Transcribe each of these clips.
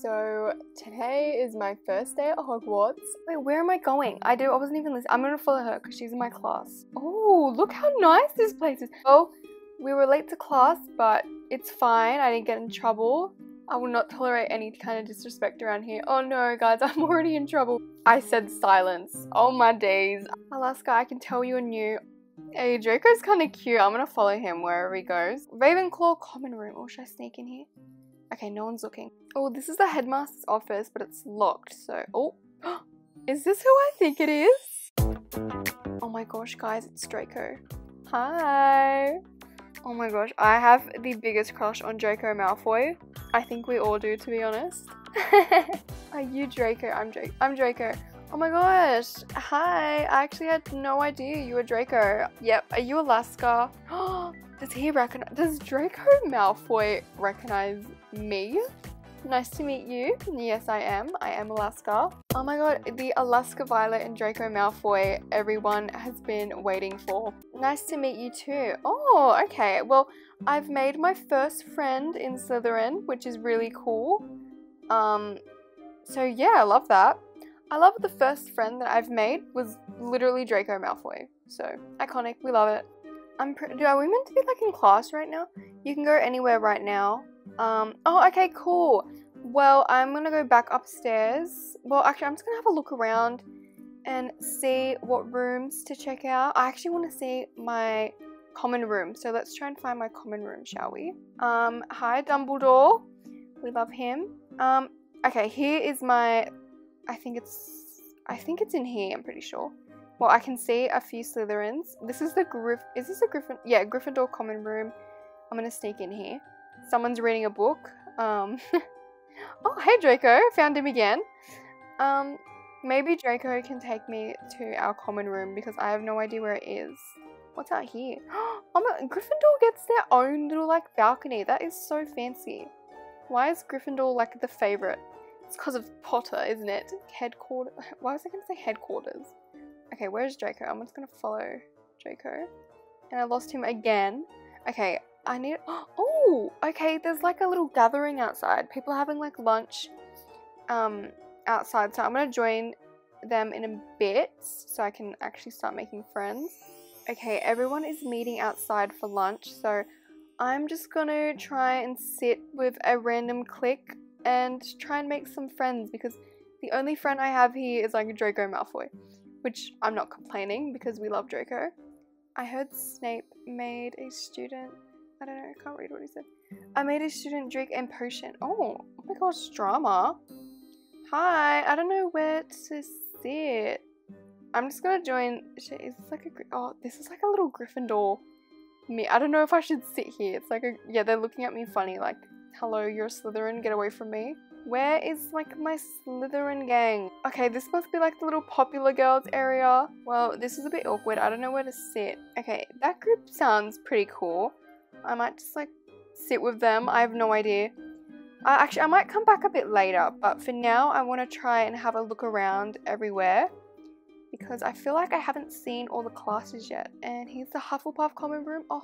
So today is my first day at Hogwarts. Wait, where am I going? I do. I wasn't even listening. I'm gonna follow her because she's in my class. Oh, look how nice this place is. Oh, we were late to class, but it's fine. I didn't get in trouble. I will not tolerate any kind of disrespect around here. Oh no, guys, I'm already in trouble. I said silence. Oh my days. Alaska, I can tell you're new. Hey, Draco's kind of cute. I'm gonna follow him wherever he goes. Ravenclaw common room. Or should I sneak in here? Okay, no one's looking. Oh, this is the headmaster's office, but it's locked, so... Oh, is this who I think it is? Oh my gosh, guys, it's Draco. Hi! Oh my gosh, I have the biggest crush on Draco Malfoy. I think we all do, to be honest. Are you Draco? I'm, Draco. I'm Draco. Oh my gosh, hi! I actually had no idea you were Draco. Yep, are you Alaska? Does he recognize- does Draco Malfoy recognize me? Nice to meet you. Yes, I am. I am Alaska. Oh my god, the Alaska Violet and Draco Malfoy everyone has been waiting for. Nice to meet you too. Oh, okay. Well, I've made my first friend in Slytherin, which is really cool. Um, so yeah, I love that. I love the first friend that I've made was literally Draco Malfoy. So, iconic. We love it. I'm do are we meant to be like in class right now? You can go anywhere right now. Um, oh, okay, cool. Well, I'm gonna go back upstairs. Well, actually, I'm just gonna have a look around and see what rooms to check out. I actually want to see my common room. So let's try and find my common room, shall we? Um, hi, Dumbledore. We love him. Um, okay, here is my, I think it's, I think it's in here, I'm pretty sure. Well, I can see a few Slytherins. This is the Griff. Is this a Griffin? Yeah, Gryffindor common room. I'm gonna sneak in here. Someone's reading a book. Um. oh, hey Draco! Found him again. Um, maybe Draco can take me to our common room because I have no idea where it is. What's out here? Oh my! Gryffindor gets their own little like balcony. That is so fancy. Why is Gryffindor like the favorite? It's because of Potter, isn't it? Headquarters. Why was I gonna say headquarters? Okay, where's Draco? I'm just gonna follow Draco. And I lost him again. Okay, I need- Oh! Okay, there's like a little gathering outside. People are having like lunch um, outside. So I'm gonna join them in a bit so I can actually start making friends. Okay, everyone is meeting outside for lunch. So I'm just gonna try and sit with a random clique and try and make some friends because the only friend I have here is like Draco Malfoy which I'm not complaining because we love Draco. I heard Snape made a student, I don't know, I can't read what he said. I made a student drink a potion. Oh, oh my gosh, drama. Hi, I don't know where to sit. I'm just gonna join, is this like a, oh, this is like a little Gryffindor me. I don't know if I should sit here. It's like a, yeah, they're looking at me funny like, hello, you're a Slytherin, get away from me. Where is like my Slytherin gang? Okay, this must be like the little popular girls area. Well, this is a bit awkward. I don't know where to sit. Okay, that group sounds pretty cool. I might just like sit with them. I have no idea. Uh, actually, I might come back a bit later, but for now, I want to try and have a look around everywhere because I feel like I haven't seen all the classes yet. And here's the Hufflepuff common room. Oh,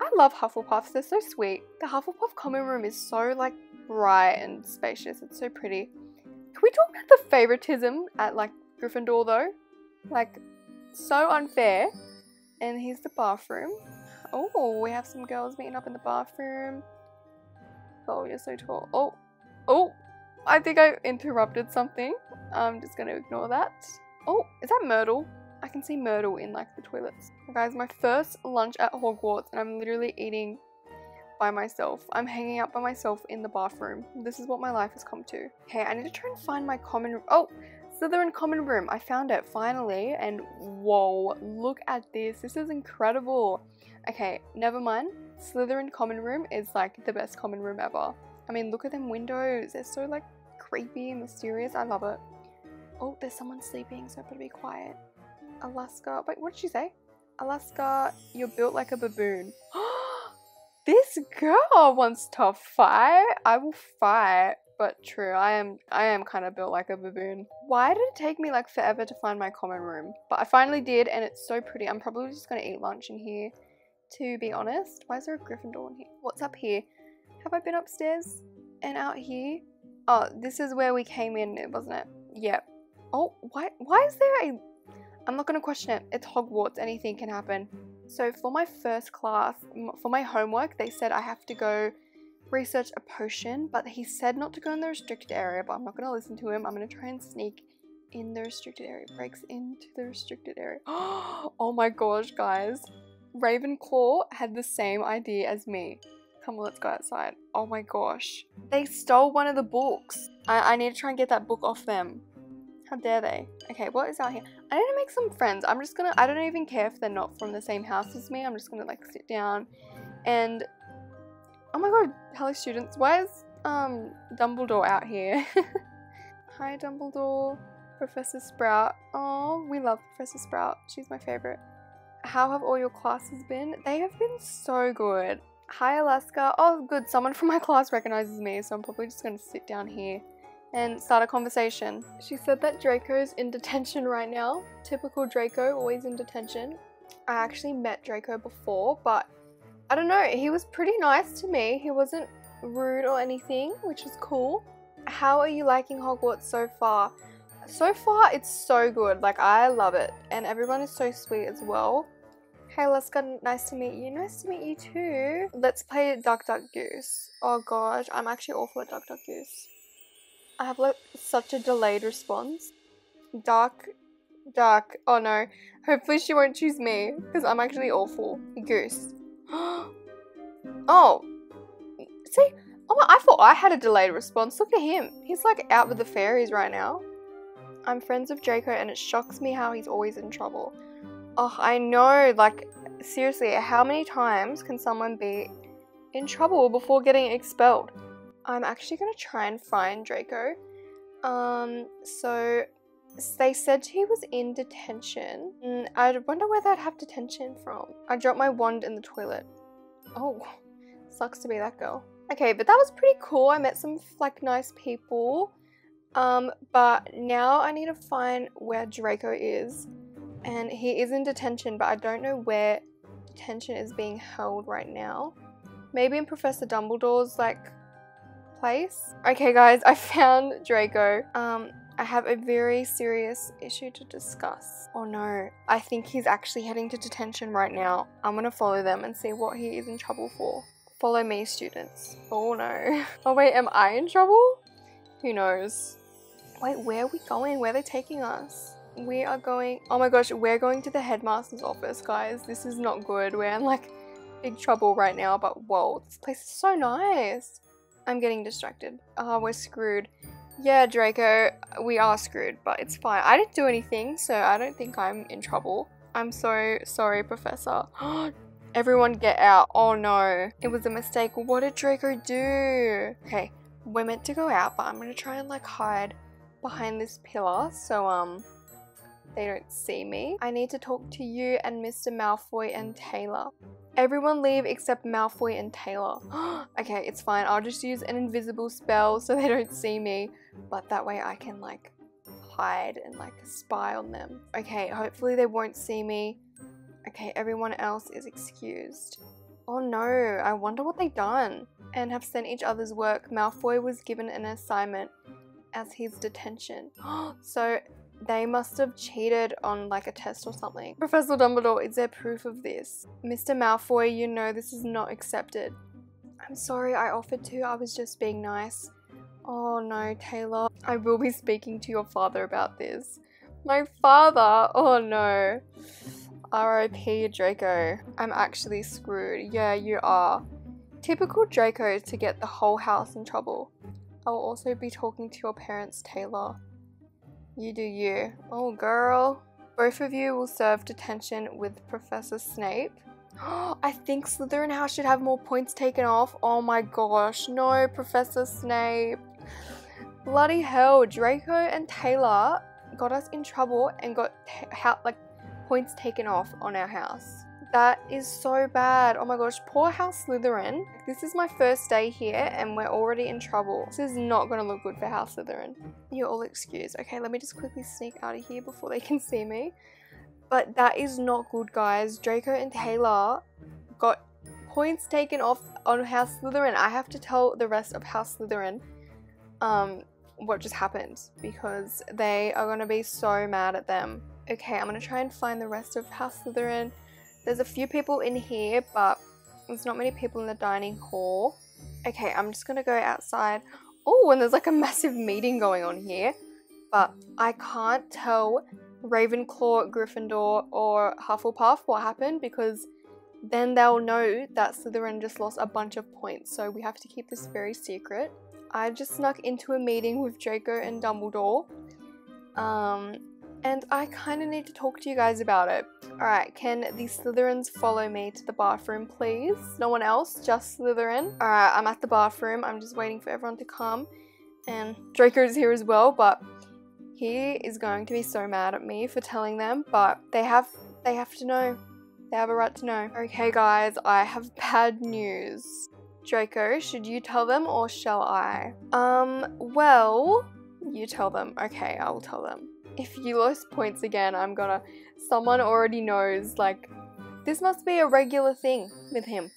I love Hufflepuffs. They're so sweet. The Hufflepuff common room is so like bright and spacious. It's so pretty. Can we talk about the favoritism at like Gryffindor though? Like, so unfair. And here's the bathroom. Oh, we have some girls meeting up in the bathroom. Oh, you're so tall. Oh, oh, I think I interrupted something. I'm just gonna ignore that. Oh, is that Myrtle? I can see Myrtle in like the toilets. Guys, my first lunch at Hogwarts and I'm literally eating by myself. I'm hanging out by myself in the bathroom. This is what my life has come to. Okay, I need to try and find my common- oh! Slytherin common room. I found it finally and whoa, look at this. This is incredible. Okay, never mind. Slytherin common room is like the best common room ever. I mean, look at them windows. They're so like creepy and mysterious. I love it. Oh, there's someone sleeping, so I better be quiet. Alaska, wait, what did she say? Alaska, you're built like a baboon. this girl wants to fight. I will fight. But true, I am I am kind of built like a baboon. Why did it take me like forever to find my common room? But I finally did and it's so pretty. I'm probably just gonna eat lunch in here, to be honest. Why is there a Gryffindor in here? What's up here? Have I been upstairs and out here? Oh, this is where we came in, wasn't it? Yep. Oh, why, why is there a... I'm not going to question it. It's Hogwarts. Anything can happen. So for my first class, for my homework, they said I have to go research a potion, but he said not to go in the restricted area, but I'm not going to listen to him. I'm going to try and sneak in the restricted area. Breaks into the restricted area. oh my gosh, guys. Ravenclaw had the same idea as me. Come on, let's go outside. Oh my gosh. They stole one of the books. I, I need to try and get that book off them. How dare they? Okay, what is out here? I need to make some friends. I'm just gonna, I don't even care if they're not from the same house as me. I'm just gonna like sit down and, oh my god, hello students. Why is um Dumbledore out here? Hi Dumbledore, Professor Sprout. Oh, we love Professor Sprout. She's my favorite. How have all your classes been? They have been so good. Hi Alaska. Oh good, someone from my class recognizes me, so I'm probably just gonna sit down here and start a conversation. She said that Draco's in detention right now. Typical Draco, always in detention. I actually met Draco before, but I don't know, he was pretty nice to me. He wasn't rude or anything, which is cool. How are you liking Hogwarts so far? So far, it's so good. Like, I love it. And everyone is so sweet as well. Hey, Leska, nice to meet you. Nice to meet you too. Let's play Duck Duck Goose. Oh gosh, I'm actually awful at Duck Duck Goose. I have like such a delayed response. Duck, duck. Oh no. Hopefully she won't choose me because I'm actually awful. Goose. Oh. See? Oh, I thought I had a delayed response. Look at him. He's like out with the fairies right now. I'm friends with Draco and it shocks me how he's always in trouble. Oh, I know. Like, seriously, how many times can someone be in trouble before getting expelled? I'm actually going to try and find Draco. Um, so they said he was in detention. Mm, I wonder where they'd have detention from. I dropped my wand in the toilet. Oh, sucks to be that girl. Okay, but that was pretty cool. I met some like nice people. Um, but now I need to find where Draco is. And he is in detention, but I don't know where detention is being held right now. Maybe in Professor Dumbledore's like place. Okay guys, I found Draco. Um, I have a very serious issue to discuss. Oh no, I think he's actually heading to detention right now. I'm gonna follow them and see what he is in trouble for. Follow me, students. Oh no. Oh wait, am I in trouble? Who knows? Wait, where are we going? Where are they taking us? We are going, oh my gosh, we're going to the headmaster's office, guys. This is not good. We're in like big trouble right now, but whoa, this place is so nice. I'm getting distracted. Oh, we're screwed. Yeah, Draco, we are screwed, but it's fine. I didn't do anything, so I don't think I'm in trouble. I'm so sorry, Professor. Everyone get out. Oh no. It was a mistake. What did Draco do? Okay, we're meant to go out, but I'm gonna try and like hide behind this pillar so um they don't see me. I need to talk to you and Mr. Malfoy and Taylor. Everyone leave except Malfoy and Taylor. okay, it's fine. I'll just use an invisible spell so they don't see me. But that way I can like hide and like spy on them. Okay, hopefully they won't see me. Okay, everyone else is excused. Oh no, I wonder what they've done. And have sent each other's work. Malfoy was given an assignment as his detention. so they must have cheated on like a test or something. Professor Dumbledore, is there proof of this? Mr. Malfoy, you know this is not accepted. I'm sorry I offered to, I was just being nice. Oh no, Taylor. I will be speaking to your father about this. My father? Oh no. R.I.P. Draco. I'm actually screwed. Yeah, you are. Typical Draco to get the whole house in trouble. I'll also be talking to your parents, Taylor. You do you. Oh, girl. Both of you will serve detention with Professor Snape. I think Slytherin House should have more points taken off. Oh my gosh. No, Professor Snape. Bloody hell. Draco and Taylor got us in trouble and got like points taken off on our house. That is so bad. Oh my gosh, poor House Slytherin. This is my first day here and we're already in trouble. This is not gonna look good for House Slytherin. You're all excused. Okay, let me just quickly sneak out of here before they can see me. But that is not good, guys. Draco and Taylor got points taken off on House Slytherin. I have to tell the rest of House Slytherin. um, what just happened because they are going to be so mad at them. Okay, I'm to try and find the rest of House Slytherin. There's a few people in here, but there's not many people in the dining hall. Okay, I'm just to go outside. Oh, and there's like a massive meeting going on here. But I can't tell Ravenclaw, Gryffindor, or Hufflepuff what happened because then they'll know that Slytherin just lost a bunch of points. So we have to keep this very secret. I just snuck into a meeting with Draco and Dumbledore. Um, and I kind of need to talk to you guys about it. Alright, can the Slytherins follow me to the bathroom, please? No one else, just Slytherin. Alright, I'm at the bathroom. I'm just waiting for everyone to come. And Draco's here as well, but he is going to be so mad at me for telling them, but they have they have to know. They have a right to know. Okay guys, I have bad news. Draco, should you tell them or shall I? Um, well, you tell them. Okay, I will tell them. If you lost points again, I'm gonna... Someone already knows, like, this must be a regular thing with him.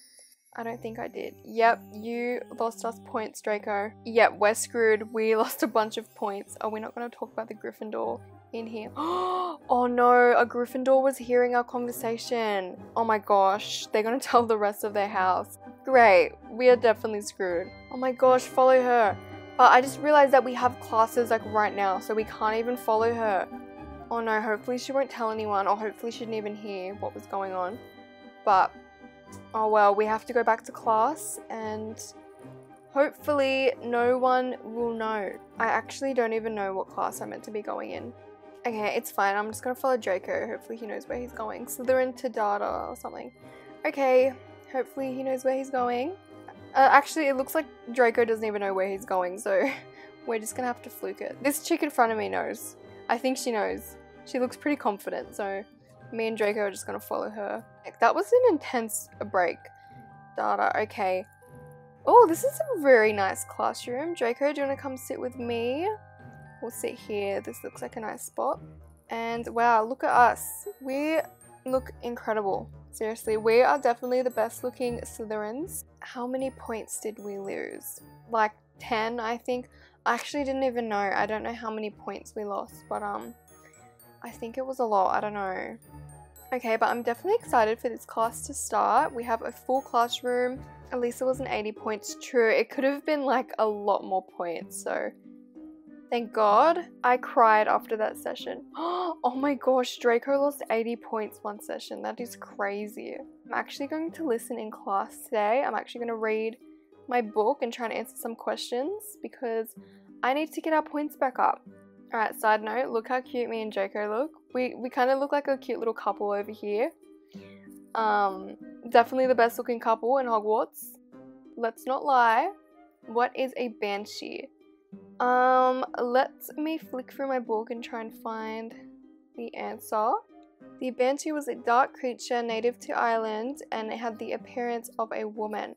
I don't think I did. Yep, you lost us points, Draco. Yep, we're screwed. We lost a bunch of points. Are we not going to talk about the Gryffindor in here? oh no, a Gryffindor was hearing our conversation. Oh my gosh, they're going to tell the rest of their house. Great, we are definitely screwed. Oh my gosh, follow her. But I just realized that we have classes like right now, so we can't even follow her. Oh no, hopefully she won't tell anyone, or hopefully she didn't even hear what was going on. But, oh well, we have to go back to class, and hopefully no one will know. I actually don't even know what class I'm meant to be going in. Okay, it's fine. I'm just gonna follow Draco. Hopefully he knows where he's going. So they're into data or something. Okay, Hopefully he knows where he's going. Uh, actually, it looks like Draco doesn't even know where he's going, so we're just gonna have to fluke it. This chick in front of me knows. I think she knows. She looks pretty confident, so me and Draco are just gonna follow her. That was an intense break. Data, okay. Oh, this is a very nice classroom. Draco, do you wanna come sit with me? We'll sit here. This looks like a nice spot. And wow, look at us. We look incredible. Seriously, we are definitely the best looking Slytherins. How many points did we lose? Like 10, I think. I actually didn't even know. I don't know how many points we lost, but um, I think it was a lot. I don't know. Okay, but I'm definitely excited for this class to start. We have a full classroom. At least it was an 80 points. True, it could have been like a lot more points, so Thank God I cried after that session. Oh my gosh, Draco lost 80 points one session. That is crazy. I'm actually going to listen in class today. I'm actually going to read my book and try and answer some questions because I need to get our points back up. Alright, side note, look how cute me and Draco look. We, we kind of look like a cute little couple over here. Um, definitely the best looking couple in Hogwarts. Let's not lie. What is a Banshee? Um, let me flick through my book and try and find the answer. The Banshee was a dark creature native to Ireland and it had the appearance of a woman.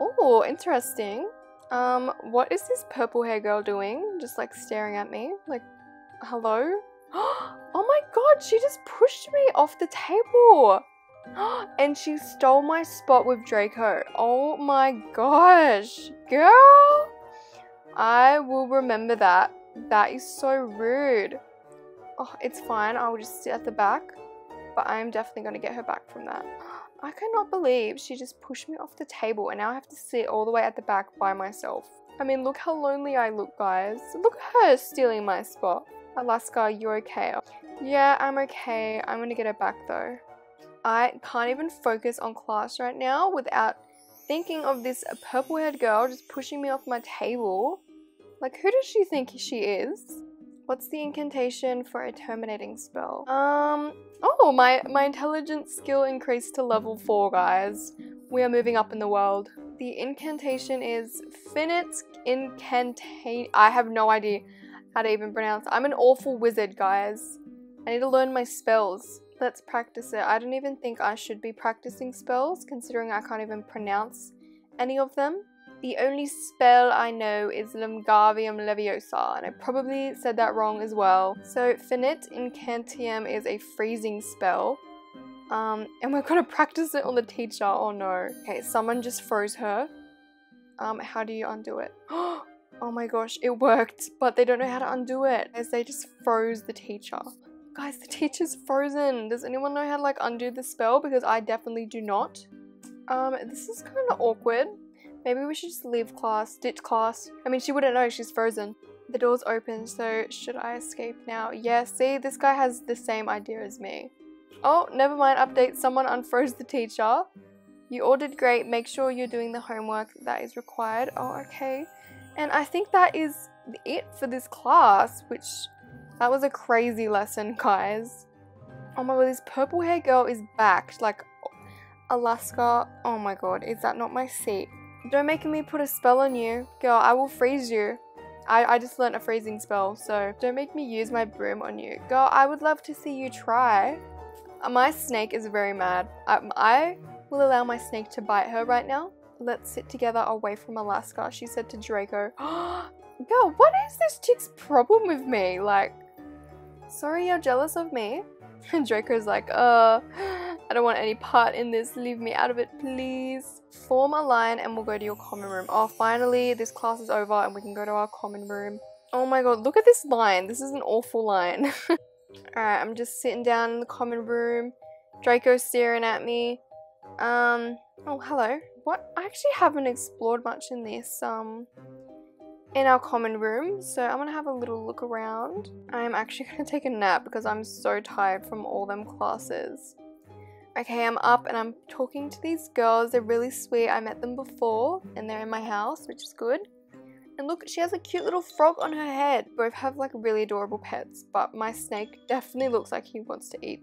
Oh, interesting. Um, what is this purple hair girl doing? Just like staring at me? Like, hello? Oh my god, she just pushed me off the table! and she stole my spot with Draco. Oh my gosh, girl! I will remember that. That is so rude. Oh, it's fine. I will just sit at the back. But I am definitely going to get her back from that. I cannot believe she just pushed me off the table and now I have to sit all the way at the back by myself. I mean, look how lonely I look, guys. Look at her stealing my spot. Alaska, you're okay. Yeah, I'm okay. I'm gonna get her back though. I can't even focus on class right now without thinking of this purple haired girl just pushing me off my table. Like, who does she think she is? What's the incantation for a terminating spell? Um, oh, my, my intelligence skill increased to level 4, guys. We are moving up in the world. The incantation is Finite Incantation. I have no idea how to even pronounce I'm an awful wizard, guys. I need to learn my spells. Let's practice it. I don't even think I should be practicing spells, considering I can't even pronounce any of them. The only spell I know is Wingardium Leviosa, and I probably said that wrong as well. So Finite Incantium is a freezing spell. Um, and we're gonna practice it on the teacher, oh no. Okay, someone just froze her. Um, how do you undo it? Oh my gosh, it worked, but they don't know how to undo it as they just froze the teacher. Guys, the teacher's frozen. Does anyone know how to like undo the spell? Because I definitely do not. Um, this is kind of awkward. Maybe we should just leave class, ditch class. I mean, she wouldn't know, she's frozen. The door's open, so should I escape now? Yeah, see, this guy has the same idea as me. Oh, never mind, update, someone unfroze the teacher. You all did great, make sure you're doing the homework that is required. Oh, okay. And I think that is it for this class, which that was a crazy lesson, guys. Oh my god, this purple hair girl is back. Like, Alaska. Oh my god, is that not my seat? Don't make me put a spell on you. Girl, I will freeze you. I, I just learned a freezing spell, so don't make me use my broom on you. Girl, I would love to see you try. Uh, my snake is very mad. I, um, I will allow my snake to bite her right now. Let's sit together away from Alaska, she said to Draco. Girl, what is this chick's problem with me? Like, sorry you're jealous of me? And Draco's like, uh, I don't want any part in this. Leave me out of it, please. Form a line and we'll go to your common room. Oh, finally, this class is over and we can go to our common room. Oh my god, look at this line. This is an awful line. Alright, I'm just sitting down in the common room. Draco's staring at me. Um, oh, hello. What? I actually haven't explored much in this, um, in our common room. So I'm gonna have a little look around. I'm actually gonna take a nap because I'm so tired from all them classes. Okay, I'm up and I'm talking to these girls. They're really sweet. I met them before and they're in my house, which is good. And look, she has a cute little frog on her head. Both have like really adorable pets, but my snake definitely looks like he wants to eat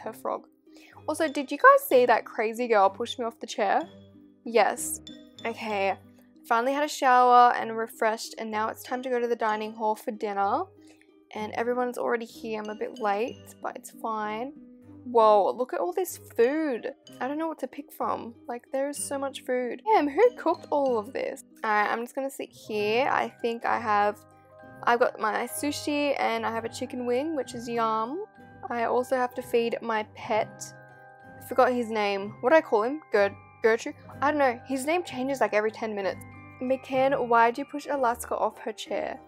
her frog. Also, did you guys see that crazy girl push me off the chair? Yes. Okay, finally had a shower and refreshed and now it's time to go to the dining hall for dinner. And everyone's already here. I'm a bit late, but it's fine. Whoa, look at all this food. I don't know what to pick from. Like, there is so much food. Damn, who cooked all of this? Alright, I'm just gonna sit here. I think I have... I've got my sushi and I have a chicken wing, which is yum. I also have to feed my pet. I forgot his name. What do I call him? Gerd Gertrude? I don't know. His name changes like every 10 minutes. McCann, why'd you push Alaska off her chair?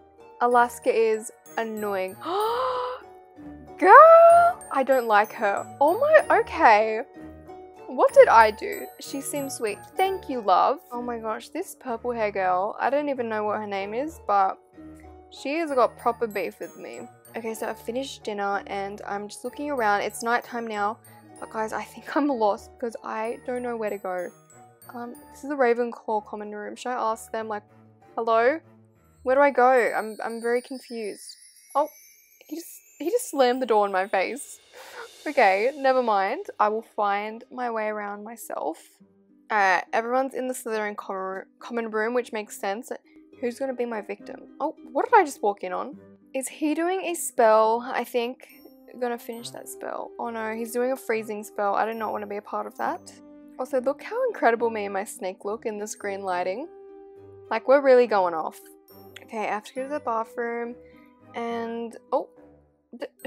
Alaska is annoying. Girl! I don't like her. Oh my, okay. What did I do? She seems sweet. Thank you, love. Oh my gosh, this purple hair girl, I don't even know what her name is, but she has got proper beef with me. Okay, so I've finished dinner and I'm just looking around. It's nighttime now, but guys, I think I'm lost because I don't know where to go. This is the Ravenclaw common room. Should I ask them, like, hello? Where do I go? I'm, I'm very confused. Oh, he just he just slammed the door in my face. Okay, never mind. I will find my way around myself. Alright, everyone's in the Slytherin common room, which makes sense. Who's gonna be my victim? Oh, what did I just walk in on? Is he doing a spell? I think. Gonna finish that spell. Oh no, he's doing a freezing spell. I do not want to be a part of that. Also, look how incredible me and my snake look in this green lighting. Like, we're really going off. Okay, I have to go to the bathroom. And, oh,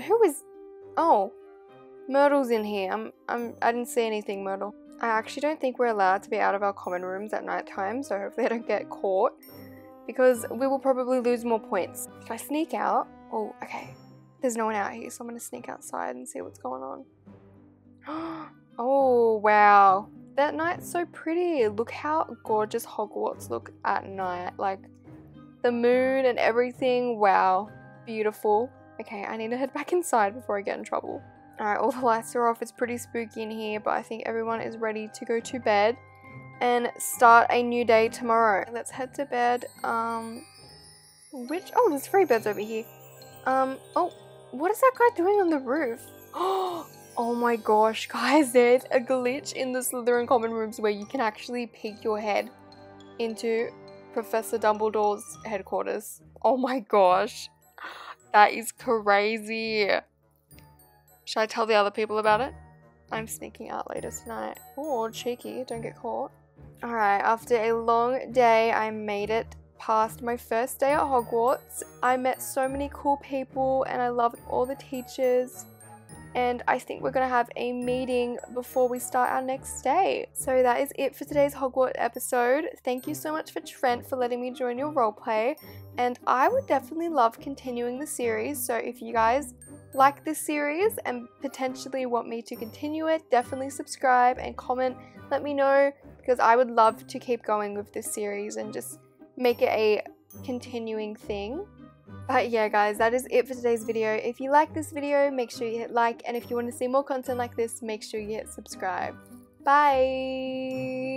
who is... Oh, Myrtle's in here. I'm, I'm, I didn't see anything, Myrtle. I actually don't think we're allowed to be out of our common rooms at night time, so hopefully I don't get caught. Because we will probably lose more points. If I sneak out... Oh, okay. There's no one out here, so I'm going to sneak outside and see what's going on. oh, wow. That night's so pretty. Look how gorgeous Hogwarts look at night. Like, the moon and everything. Wow. Beautiful. Okay, I need to head back inside before I get in trouble. Alright, all the lights are off. It's pretty spooky in here, but I think everyone is ready to go to bed and start a new day tomorrow. Let's head to bed. Um, which? Oh, there's three beds over here. Um, oh, what is that guy doing on the roof? Oh Oh my gosh, guys, there's a glitch in the Slytherin common rooms where you can actually peek your head into Professor Dumbledore's headquarters. Oh my gosh. That is crazy. Should I tell the other people about it? I'm sneaking out later tonight. Oh, cheeky, don't get caught. Alright, after a long day, I made it past my first day at Hogwarts. I met so many cool people and I loved all the teachers. And I think we're gonna have a meeting before we start our next day. So that is it for today's Hogwarts episode. Thank you so much for Trent for letting me join your roleplay, and I would definitely love continuing the series. So if you guys like this series and potentially want me to continue it, definitely subscribe and comment. Let me know because I would love to keep going with this series and just make it a continuing thing. But yeah guys, that is it for today's video. If you like this video, make sure you hit like and if you want to see more content like this, make sure you hit subscribe. Bye!